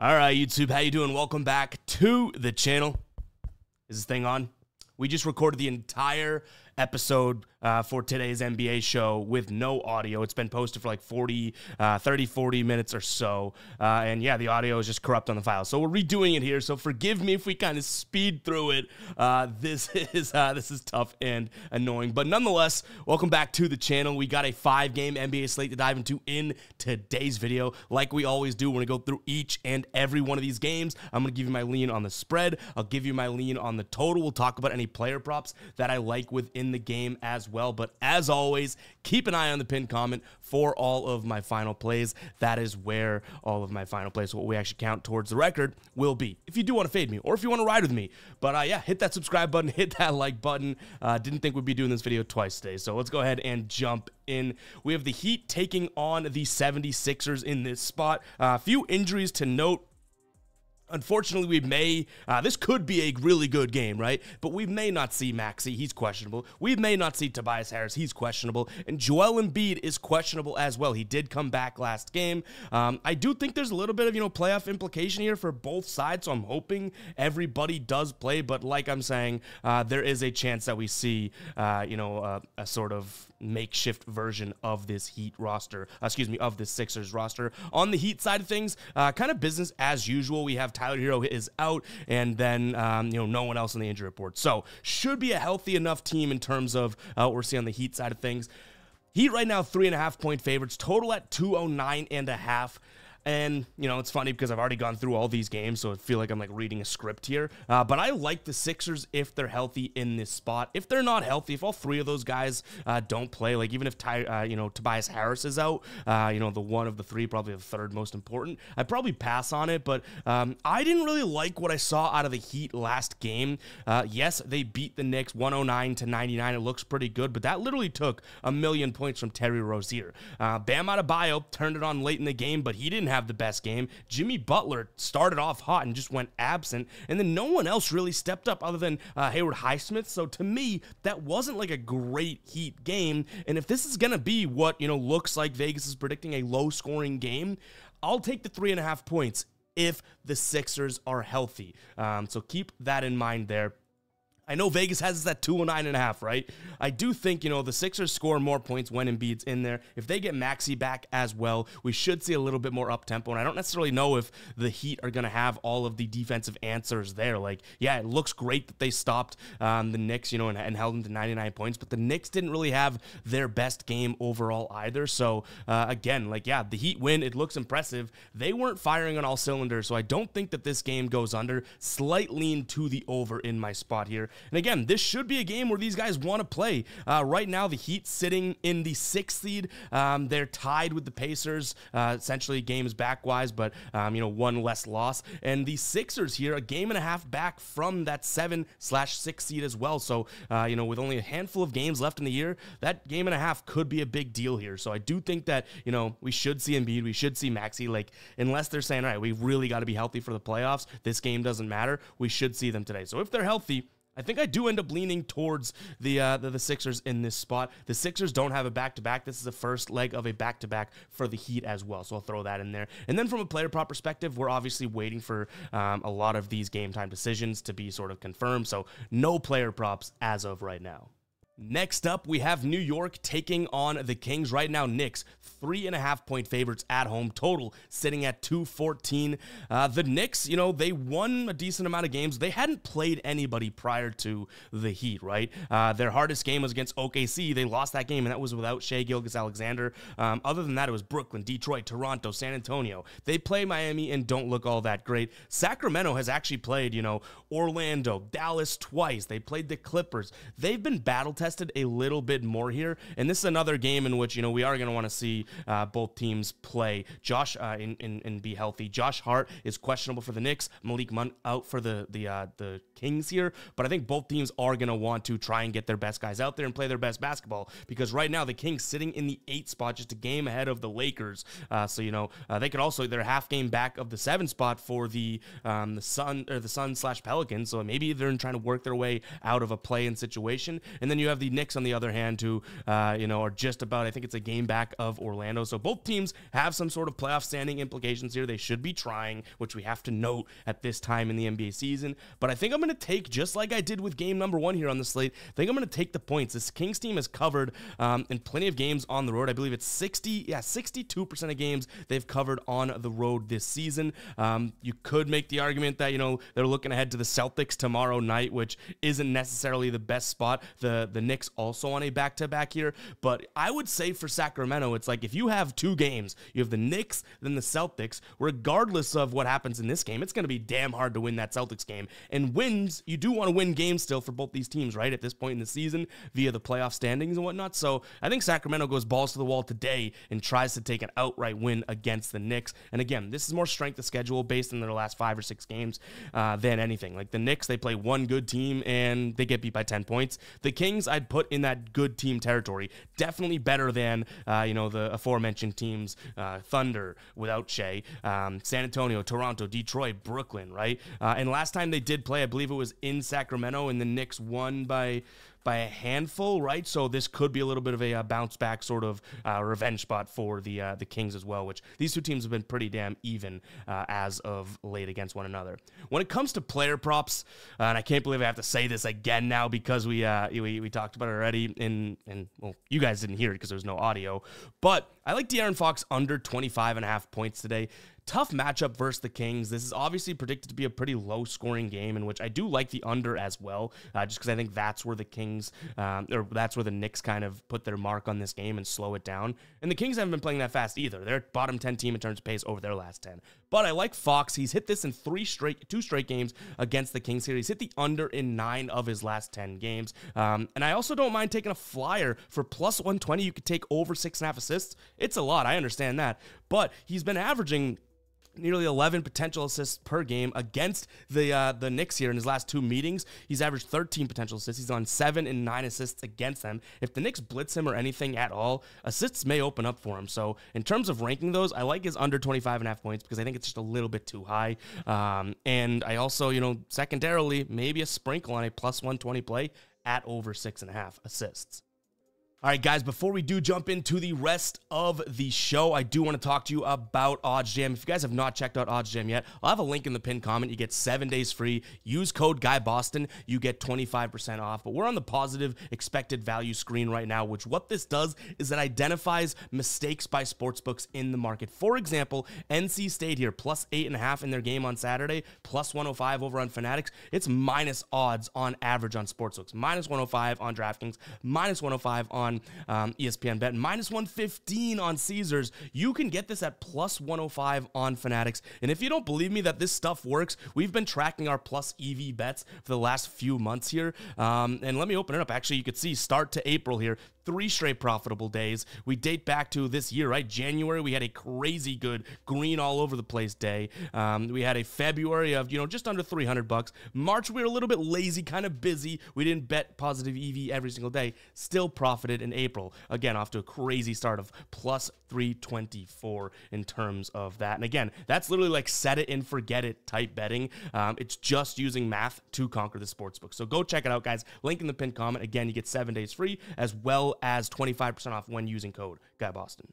All right, YouTube, how you doing? Welcome back to the channel. Is this thing on? We just recorded the entire episode uh, for today's NBA show with no audio. It's been posted for like 40, uh, 30, 40 minutes or so. Uh, and yeah, the audio is just corrupt on the file. So we're redoing it here. So forgive me if we kind of speed through it. Uh, this is uh, this is tough and annoying. But nonetheless, welcome back to the channel. We got a five game NBA slate to dive into in today's video. Like we always do, we're going to go through each and every one of these games. I'm going to give you my lean on the spread. I'll give you my lean on the total. We'll talk about any player props that I like within the game as well. But as always, keep an eye on the pinned comment for all of my final plays. That is where all of my final plays, what we actually count towards the record, will be. If you do want to fade me or if you want to ride with me. But uh, yeah, hit that subscribe button, hit that like button. Uh, didn't think we'd be doing this video twice today. So let's go ahead and jump in. We have the Heat taking on the 76ers in this spot. A uh, few injuries to note. Unfortunately, we may, uh, this could be a really good game, right? But we may not see Maxey. He's questionable. We may not see Tobias Harris. He's questionable. And Joel Embiid is questionable as well. He did come back last game. Um, I do think there's a little bit of, you know, playoff implication here for both sides. So I'm hoping everybody does play. But like I'm saying, uh, there is a chance that we see, uh, you know, uh, a sort of makeshift version of this Heat roster, uh, excuse me, of the Sixers roster. On the Heat side of things, uh, kind of business as usual. We have Tyler Herro is out, and then um, you know no one else on the injury report. So should be a healthy enough team in terms of uh, what we're seeing on the Heat side of things. Heat right now three and a half point favorites, total at 209 and a half. And, you know, it's funny because I've already gone through all these games, so I feel like I'm like reading a script here. Uh, but I like the Sixers if they're healthy in this spot. If they're not healthy, if all three of those guys uh, don't play, like even if, Ty, uh, you know, Tobias Harris is out, uh, you know, the one of the three, probably the third most important, I'd probably pass on it. But um, I didn't really like what I saw out of the Heat last game. Uh, yes, they beat the Knicks 109 to 99. It looks pretty good, but that literally took a million points from Terry Rozier. Uh, Bam Adebayo turned it on late in the game, but he didn't have have the best game. Jimmy Butler started off hot and just went absent, and then no one else really stepped up other than uh, Haywood Highsmith. So to me, that wasn't like a great Heat game. And if this is gonna be what you know looks like Vegas is predicting a low-scoring game, I'll take the three and a half points if the Sixers are healthy. Um, so keep that in mind there. I know Vegas has us at 209 and a half, right? I do think, you know, the Sixers score more points when Embiid's in there. If they get Maxey back as well, we should see a little bit more up tempo. And I don't necessarily know if the Heat are going to have all of the defensive answers there. Like, yeah, it looks great that they stopped um, the Knicks, you know, and, and, held them to 99 points, but the Knicks didn't really have their best game overall either. So, uh, again, like, yeah, the Heat win. It looks impressive. They weren't firing on all cylinders. So I don't think that this game goes under. Slight lean to the over in my spot here. And again, this should be a game where these guys want to play. Uh, right now, the Heat sitting in the sixth seed. Um, they're tied with the Pacers, uh, essentially games back wise, but um, you know one less loss. And the Sixers here, a game and a half back from that seven slash six seed as well. So uh, you know with only a handful of games left in the year, that game and a half could be a big deal here. So I do think that you know we should see Embiid, we should see Maxey. Like unless they're saying, all right, we've really got to be healthy for the playoffs. This game doesn't matter. We should see them today. So if they're healthy I think I do end up leaning towards the, uh, the, the Sixers in this spot. The Sixers don't have a back to back. This is the first leg of a back to back for the Heat as well, so I'll throw that in there. And then from a player prop perspective, we're obviously waiting for um, a lot of these game time decisions to be sort of confirmed. So no player props as of right now. Next up, we have New York taking on the Kings. Right now, Knicks, three and a half point favorites at home, total sitting at 214. Uh, the Knicks, you know, they won a decent amount of games. They hadn't played anybody prior to the Heat, right? Uh, their hardest game was against OKC. They lost that game, and that was without Shai Gilgeous-Alexander. Um, other than that, it was Brooklyn, Detroit, Toronto, San Antonio. They play Miami and don't look all that great. Sacramento has actually played, you know, Orlando, Dallas twice. They played the Clippers. They've been battle tested tested a little bit more here. And this is another game in which, you know, we are going to want to see uh, both teams play. Josh uh, be healthy. Josh Hart is questionable for the Knicks. Malik Monk out for the, the, uh, the Kings here. But I think both teams are going to want to try and get their best guys out there and play their best basketball because right now the Kings sitting in the eight spot, just a game ahead of the Lakers. Uh, so, you know, uh, they could also, they're half game back of the seven spot for the, um, the Sun or the Sun slash Pelicans. So maybe they're trying to work their way out of a play in situation. And then you have have the Knicks on the other hand, who uh, you know are just about I think it's a game back of Orlando. So both teams have some sort of playoff standing implications here. They should be trying, which we have to note at this time in the NBA season. But I think I'm going to take just like I did with game number one here on the slate. I think I'm going to take the points. This Kings team has covered um, in plenty of games on the road. I believe it's 60, yeah, 62% of games they've covered on the road this season. Um, you could make the argument that you know they're looking ahead to the Celtics tomorrow night, which isn't necessarily the best spot. The the Knicks also on a back to back here, but I would say for Sacramento, it's like if you have two games, you have the Knicks, then the Celtics. Regardless of what happens in this game, it's going to be damn hard to win that Celtics game. And wins, you do want to win games still for both these teams, right? At this point in the season, via the playoff standings and whatnot. So I think Sacramento goes balls to the wall today and tries to take an outright win against the Knicks. And again, this is more strength of schedule based on their last five or six games uh, than anything. Like the Knicks, they play one good team and they get beat by 10 points. The Kings, I'd put in that good team territory. Definitely better than, uh, you know, the aforementioned teams, uh, Thunder without Shai, um, San Antonio, Toronto, Detroit, Brooklyn, right? Uh, and last time they did play, I believe it was in Sacramento, and the Knicks won by by a handful, right? So this could be a little bit of a, uh, bounce back sort of uh, revenge spot for the uh, the Kings as well. Which these two teams have been pretty damn even uh, as of late against one another. When it comes to player props, uh, and I can't believe I have to say this again now because we uh, we, we talked about it already. In and well, you guys didn't hear it because there was no audio, but I like De'Aaron Fox under 25 and a half points today tough matchup versus the Kings. This is obviously predicted to be a pretty low scoring game in which I do like the under as well, uh, just because I think that's where the Kings, um, or that's where the Knicks kind of put their mark on this game and slow it down. And the Kings haven't been playing that fast either. They're bottom 10 team in terms of pace over their last 10. But I like Fox. He's hit this in three straight, two straight games against the Kings here. He's hit the under in nine of his last 10 games. Um, and I also don't mind taking a flyer for plus 120. You could take over six and a half assists. It's a lot. I understand that. But he's been averaging nearly 11 potential assists per game against the uh, the Knicks here in his last two meetings. He's averaged 13 potential assists. He's on seven and nine assists against them. If the Knicks blitz him or anything at all, assists may open up for him. So in terms of ranking those, I like his under 25 and a half points because I think it's just a little bit too high. Um, and I also, you know, secondarily, maybe a sprinkle on a plus 120 play at over six and a half assists. All right, guys, before we do jump into the rest of the show, I do want to talk to you about OddsJam. If you guys have not checked out OddsJam yet, I'll have a link in the pinned comment. You get seven days free. Use code GUYBOSTON. You get 25% off. But we're on the positive expected value screen right now, which what this does is it identifies mistakes by sportsbooks in the market. For example, NC State here, plus eight and a half in their game on Saturday, plus 105 over on Fanatics. It's minus odds on average on sportsbooks, minus 105 on DraftKings, minus 105 on on um, ESPN Bet, minus 115 on Caesars. You can get this at plus 105 on Fanatics. And if you don't believe me that this stuff works, we've been tracking our plus EV bets for the last few months here. Um, and let me open it up. Actually, you could see start to April here, three straight profitable days. We date back to this year, right? January, we had a crazy good green all over the place day. Um, we had a February of, you know, just under 300 bucks. March, we were a little bit lazy, kind of busy. We didn't bet positive EV every single day. Still profited in April. Again, off to a crazy start of plus 324 in terms of that. And again, that's literally like set it and forget it type betting. Um, it's just using math to conquer the sportsbook. So go check it out, guys. Link in the pinned comment. Again, you get seven days free as well as 25% off when using code Guy Boston.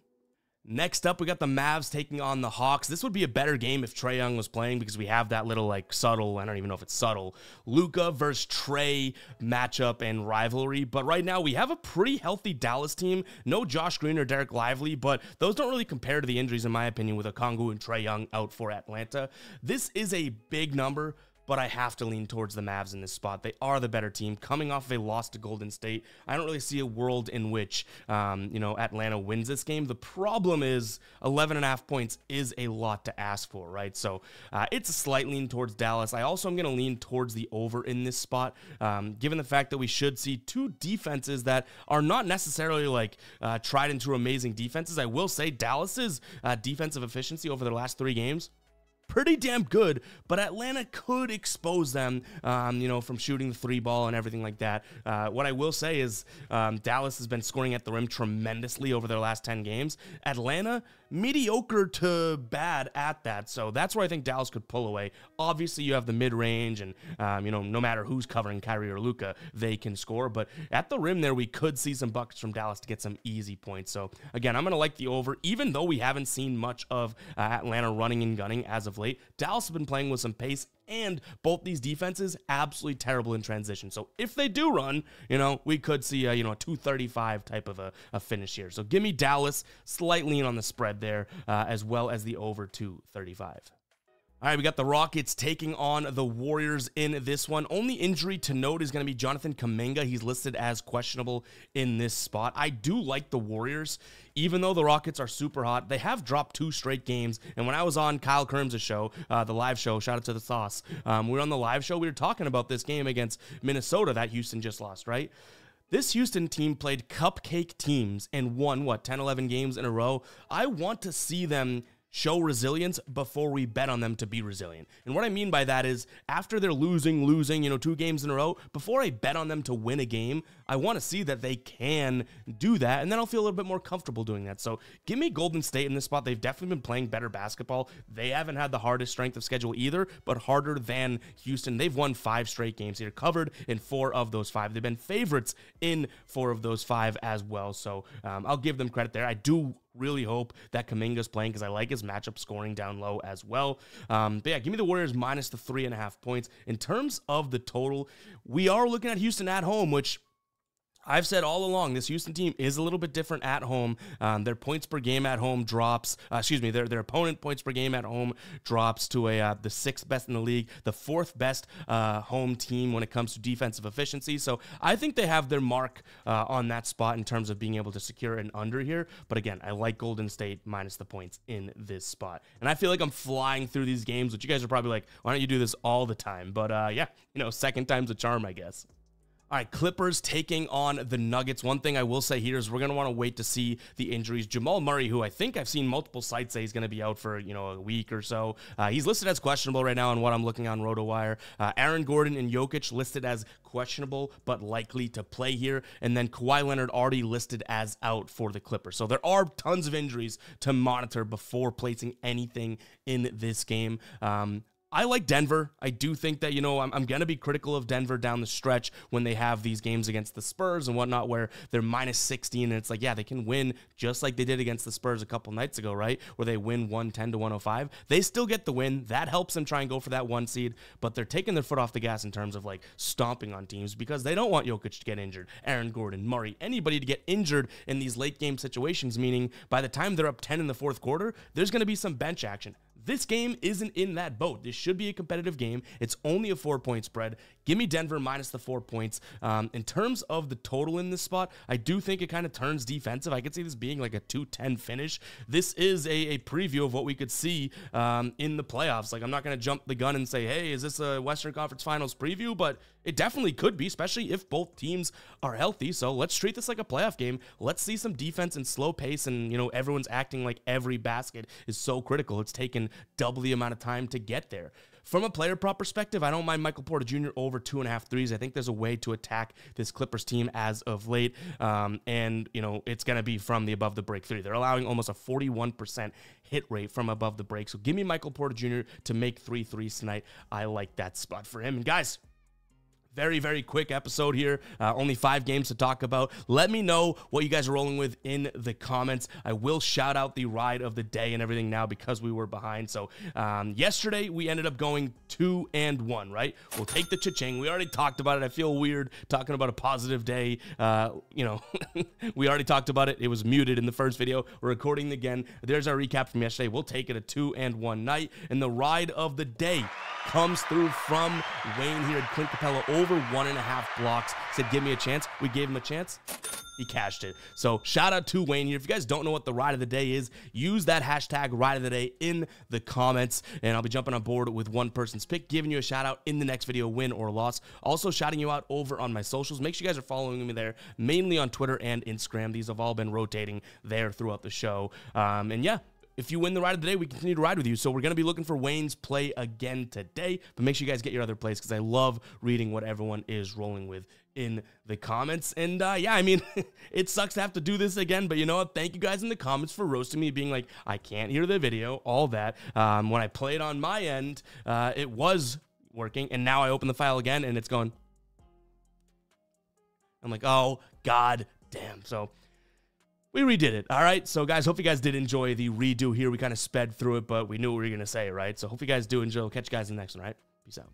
Next up, we got the Mavs taking on the Hawks. This would be a better game if Trae Young was playing because we have that little like subtle, I don't even know if it's subtle, Luka versus Trae matchup and rivalry. But right now we have a pretty healthy Dallas team. No Josh Green or Dereck Lively, but those don't really compare to the injuries in my opinion with Okongwu and Trae Young out for Atlanta. This is a big number but I have to lean towards the Mavs in this spot. They are the better team, coming off of a loss to Golden State. I don't really see a world in which, um, you know, Atlanta wins this game. The problem is 11 and a half points is a lot to ask for, right? So uh, it's a slight lean towards Dallas. I also am going to lean towards the over in this spot, um, given the fact that we should see two defenses that are not necessarily like uh, tried and true amazing defenses. I will say Dallas's uh, defensive efficiency over their last three games pretty damn good, but Atlanta could expose them, um, you know, from shooting the three ball and everything like that. Uh, what I will say is um, Dallas has been scoring at the rim tremendously over their last 10 games. Atlanta mediocre to bad at that. So that's where I think Dallas could pull away. Obviously, you have the mid range, and um, you know, no matter who's covering Kyrie or Luka, they can score. But at the rim, there we could see some buckets from Dallas to get some easy points. So again, I'm going to like the over, even though we haven't seen much of uh, Atlanta running and gunning as of late. Dallas has been playing with some pace and both these defenses absolutely terrible in transition. So if they do run, you know, we could see a, you know a 235 type of a, a finish here. So give me Dallas slightly in on the spread there, uh, as well as the over 235. All right, we got the Rockets taking on the Warriors in this one. Only injury to note is going to be Jonathan Kuminga. He's listed as questionable in this spot. I do like the Warriors, even though the Rockets are super hot. They have dropped two straight games. And when I was on Kyle Kerms' show, uh, the live show, shout out to the Sauce, um, we were on the live show. We were talking about this game against Minnesota that Houston just lost, right? This Houston team played cupcake teams and won, what, 10, 11 games in a row. I want to see them show resilience before we bet on them to be resilient. And what I mean by that is after they're losing, losing, you know, two games in a row, before I bet on them to win a game, I want to see that they can do that. And then I'll feel a little bit more comfortable doing that. So give me Golden State in this spot. They've definitely been playing better basketball. They haven't had the hardest strength of schedule either, but harder than Houston. They've won five straight games here, covered in four of those five. They've been favorites in four of those five as well. So um, I'll give them credit there. I do really hope that Kuminga's playing because I like his matchup scoring down low as well. Um, but yeah, give me the Warriors minus the three and a half points. In terms of the total, we are looking at Houston at home, which I've said all along this Houston team is a little bit different at home. Um, their points per game at home drops. Uh, excuse me, their their opponent points per game at home drops to a uh, the sixth best in the league, the fourth best uh, home team when it comes to defensive efficiency. So I think they have their mark uh, on that spot in terms of being able to secure an under here. But again, I like Golden State minus the points in this spot, and I feel like I'm flying through these games, which you guys are probably like, why don't you do this all the time? But uh, yeah, you know, second time's a charm, I guess. All right, Clippers taking on the Nuggets. One thing I will say here is we're going to want to wait to see the injuries. Jamal Murray, who I think I've seen multiple sites say he's going to be out for, you know, a week or so. Uh, he's listed as questionable right now on what I'm looking on RotoWire. Uh, Aaron Gordon and Jokic listed as questionable but likely to play here. And then Kawhi Leonard already listed as out for the Clippers. So there are tons of injuries to monitor before placing anything in this game. Um, I like Denver. I do think that, you know, I'm, I'm going to be critical of Denver down the stretch when they have these games against the Spurs and whatnot where they're minus 16. And it's like, yeah, they can win just like they did against the Spurs a couple nights ago, right? Where they win 110 to 105. They still get the win. That helps them try and go for that one seed, but they're taking their foot off the gas in terms of like stomping on teams because they don't want Jokic to get injured, Aaron Gordon, Murray, anybody to get injured in these late game situations, meaning by the time they're up 10 in the fourth quarter, there's going to be some bench action. This game isn't in that boat. This should be a competitive game. It's only a four point spread. Give me Denver minus the four points. Um, in terms of the total in this spot, I do think it kind of turns defensive. I could see this being like a 210 finish. This is a, a preview of what we could see um, in the playoffs. Like, I'm not going to jump the gun and say, hey, is this a Western Conference Finals preview? But it definitely could be, especially if both teams are healthy. So let's treat this like a playoff game. Let's see some defense and slow pace, and you know everyone's acting like every basket is so critical. It's taken double the amount of time to get there. From a player prop perspective, I don't mind Michael Porter Jr. over two and a half threes. I think there's a way to attack this Clippers team as of late. Um, and, you know, it's going to be from the above the break three. They're allowing almost a 41% hit rate from above the break. So give me Michael Porter Jr. to make three threes tonight. I like that spot for him. And guys, very, very quick episode here. Uh, only five games to talk about. Let me know what you guys are rolling with in the comments. I will shout out the ride of the day and everything now because we were behind. So um, yesterday we ended up going two and one, right? We'll take the cha-ching. We already talked about it. I feel weird talking about a positive day. Uh, you know, we already talked about it. It was muted in the first video. We're recording again. There's our recap from yesterday. We'll take it a two and one night. And the ride of the day comes through from Wayne here at Clint Capela over one and a half blocks. Said, give me a chance. We gave him a chance. He cashed it. So shout out to Wayne here. If you guys don't know what the ride of the day is, use that hashtag ride of the day in the comments. And I'll be jumping on board with one person's pick, giving you a shout out in the next video, win or loss. Also shouting you out over on my socials. Make sure you guys are following me there, mainly on Twitter and Instagram. These have all been rotating there throughout the show. Um, and yeah, if you win the ride of the day, we continue to ride with you. So we're going to be looking for Wayne's play again today. But make sure you guys get your other plays because I love reading what everyone is rolling with in the comments. And uh, yeah, I mean, it sucks to have to do this again, but you know what? Thank you guys in the comments for roasting me, being like, I can't hear the video, all that. Um, when I played on my end, uh, it was working. And now I open the file again and it's going. I'm like, oh, god damn. So we redid it. All right. So, guys, hope you guys did enjoy the redo here. We kind of sped through it, but we knew what we were going to say, right? So, hope you guys do enjoy. We'll catch you guys in the next one, right? Peace out.